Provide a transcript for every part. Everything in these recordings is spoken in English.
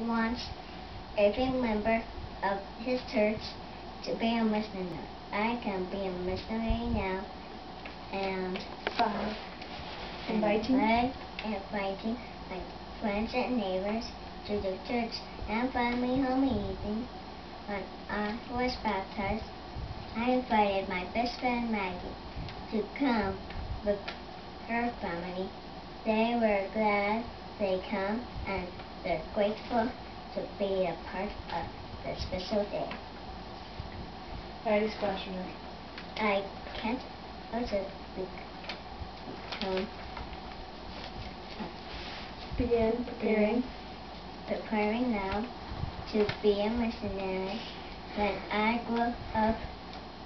wants every member of his church to be a missionary. I can be a missionary now and Five. Inviting. by inviting my friends and neighbors to the church and family home meeting. When I was baptized, I invited my best friend Maggie to come with her family. They were glad they come and they're grateful to be a part of the special day. Ready, splash your I can't also become Begin preparing. preparing now to be a missionary. When I grew up,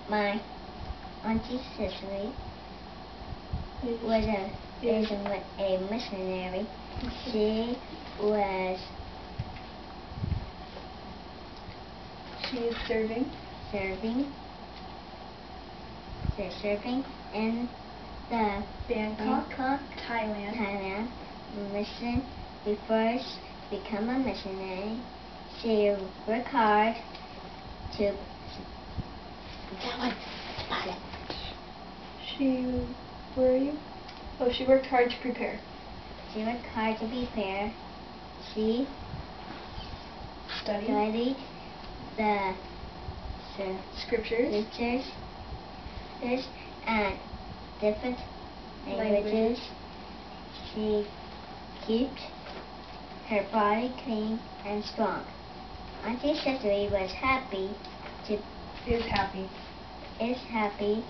my auntie Cicely was a is a, missionary. She was She is serving. serving the serving in the Bangkok, Bangkok, Thailand. Thailand mission before she become a missionary. She worked hard to She, where are you? Oh, she worked hard to prepare. she worked hard to be prepare. She Study. studied the the Scriptures. scriptures and different Languages. languages. She keeps her body clean and strong. Auntie Cicely was happy to Is happy. is happy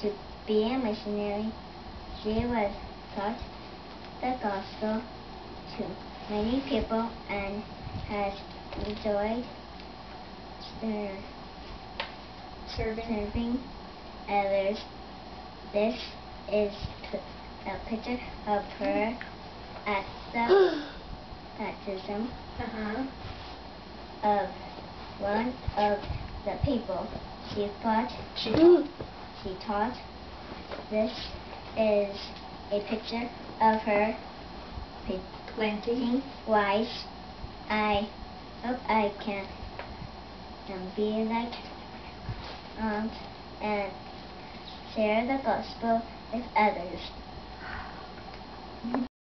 to be a missionary. She was taught the gospel to many people and has enjoyed Serving. serving others. This is a picture of her at the baptism Uh-huh. of one of the people she fought. She taught. She taught. This is a picture of her Planting. rice. I hope I can um, be like aunt and share the gospel with others.